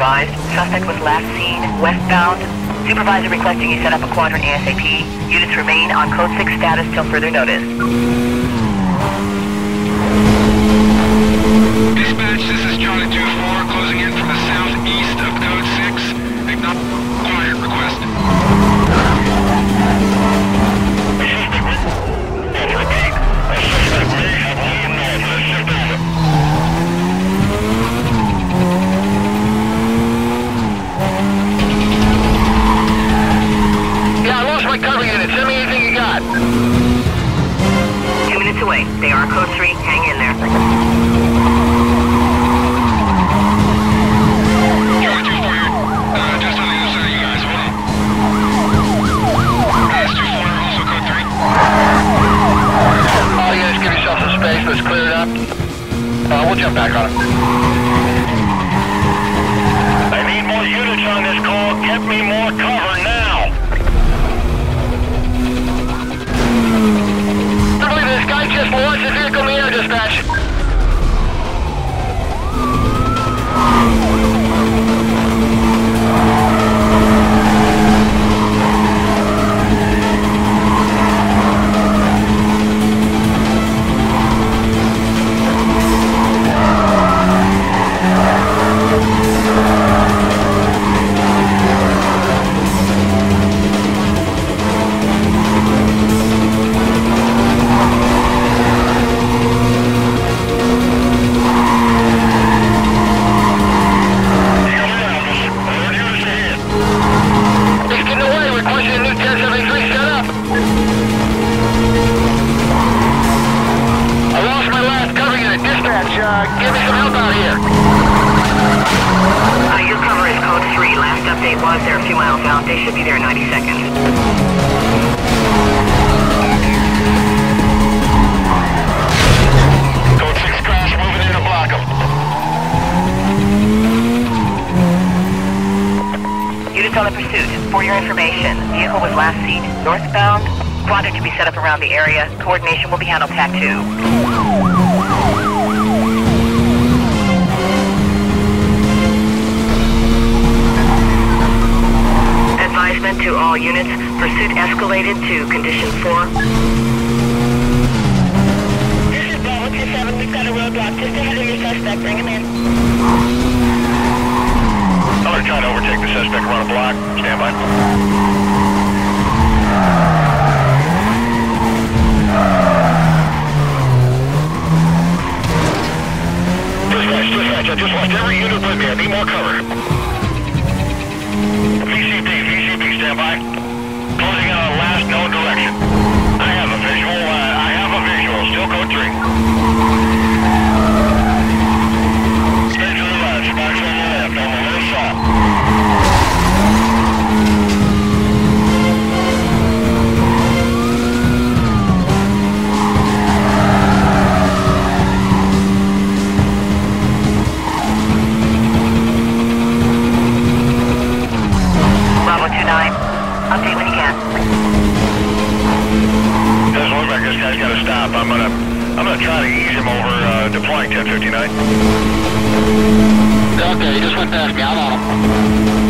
advised, suspect was last seen westbound. Supervisor requesting you set up a quadrant ASAP. Units remain on code 6 status till further notice. the cover unit. Send me anything you got. Two minutes away. They are code 3. Hang in there. George is fired. Uh, just on the other side you guys. Hold 2-4, also code 3. All you guys give yourself some space. Let's clear it up. Uh, we'll jump back on it. up around the area. Coordination will be handled Pack 2. Advisement to all units, pursuit escalated to condition 4. Over, uh, deploying 1059. Okay, he just went past me. I'm on him.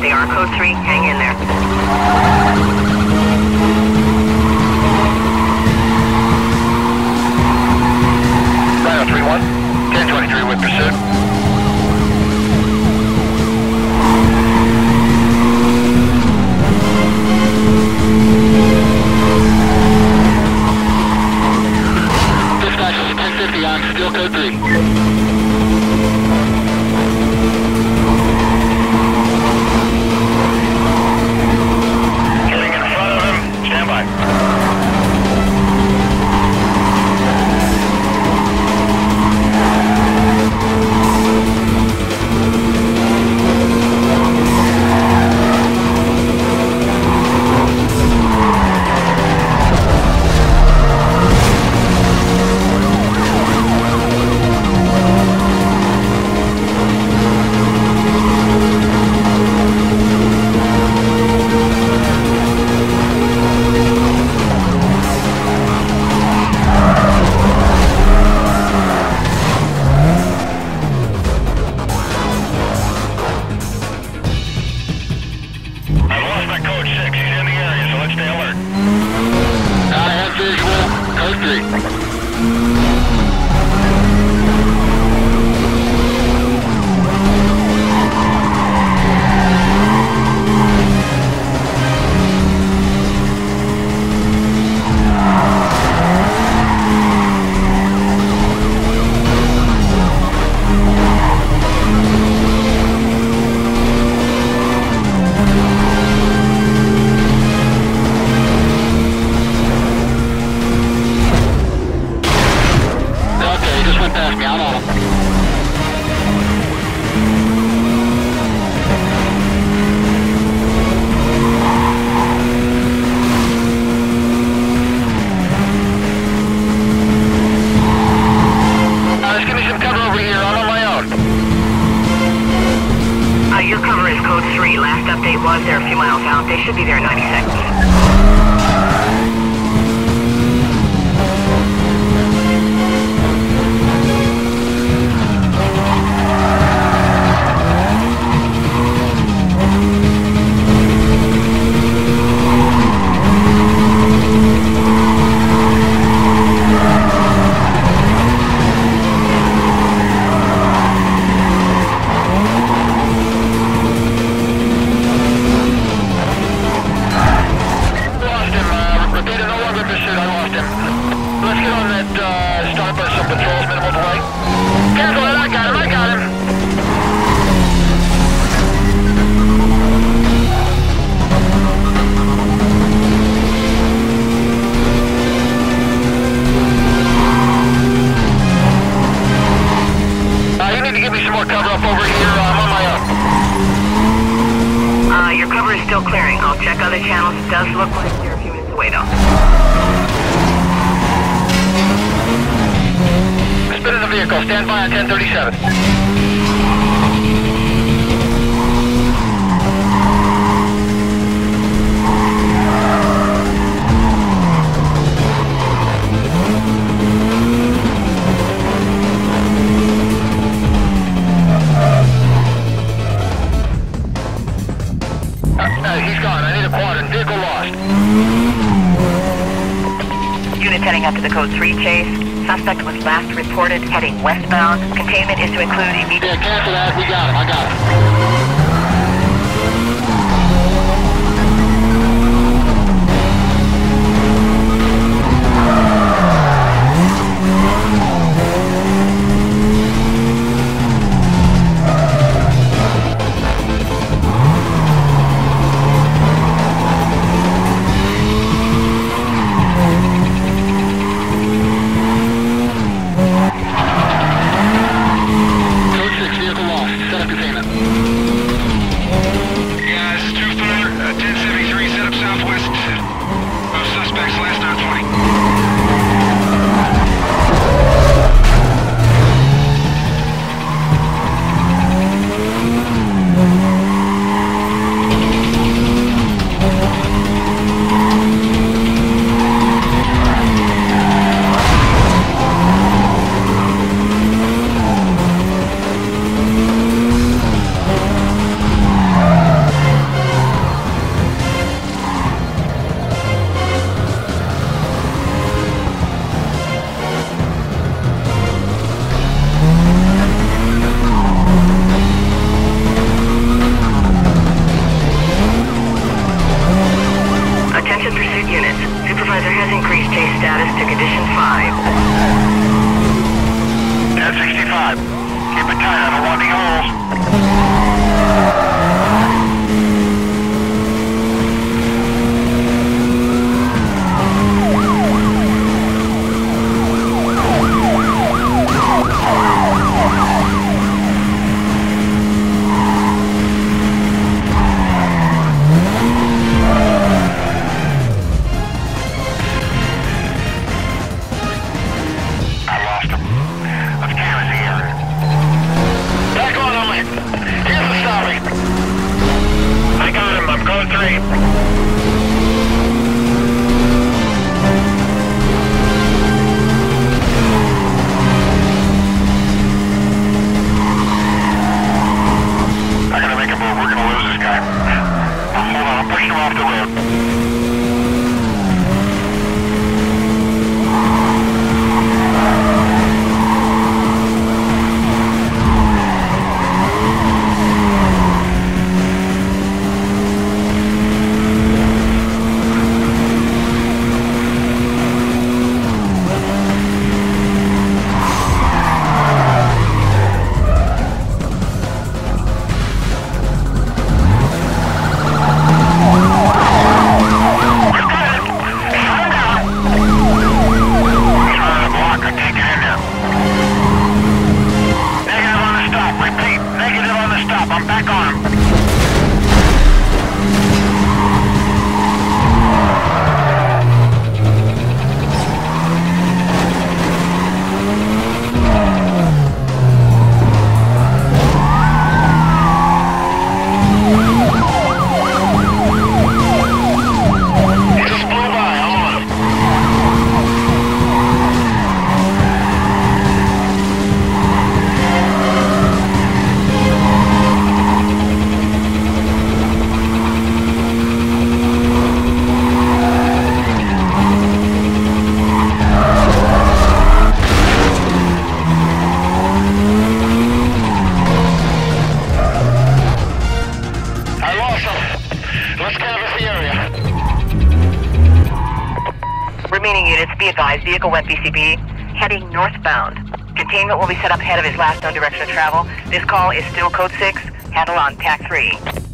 They are code 3. Hang in there. Oh one, 1023 with pursuit. Dispatch, 1050 on steel code 3. was there a few miles out. They should be there in 90 seconds. Patrol's minimal delay. I I got him. Need to give me some more cover up over here. I'm on my. Uh, your cover is still clearing. I'll check other channels. It does look like Vehicle. Stand by on 1037. Uh, uh, he's gone. I need a quadrant. Vehicle lost. Units heading up to the code 3 chase. Suspect was last reported heading westbound. Containment is to include immediate... Yeah, cancel that. We got. I got it. Has chase status to condition 5. 1065. Keep it tight. Don't want any holes. Here's the story. I got him. I'm code 3. Be advised, vehicle went BCB, heading northbound. Containment will be set up ahead of his last known direction of travel. This call is still code 6, handle on TAC 3.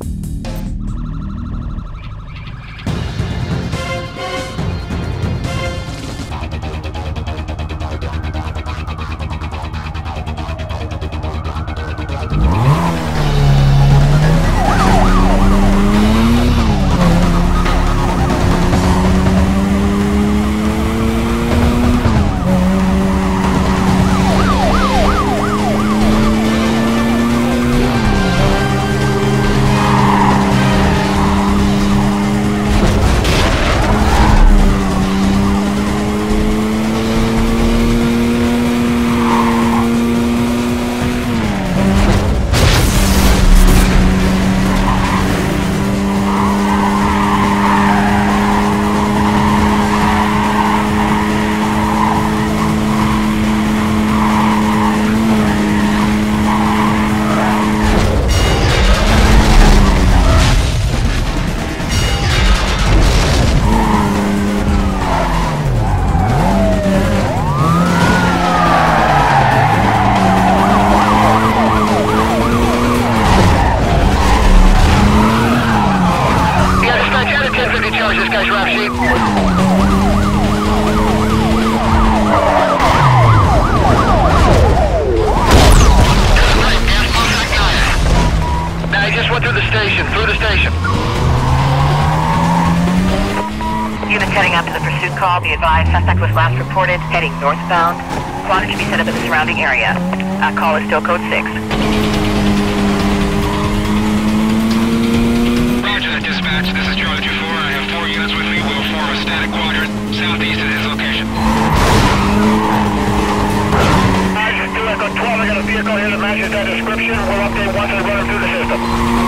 Heading northbound. Squadron should be set up in the surrounding area. Uh, call is still code 6. Roger that dispatch. This is Charlie 2-4. I have four units with me. We'll form a static quadrant southeast of his location. Nice, do Echo 12. I got a vehicle here that matches that description. We'll update once I run it through the system.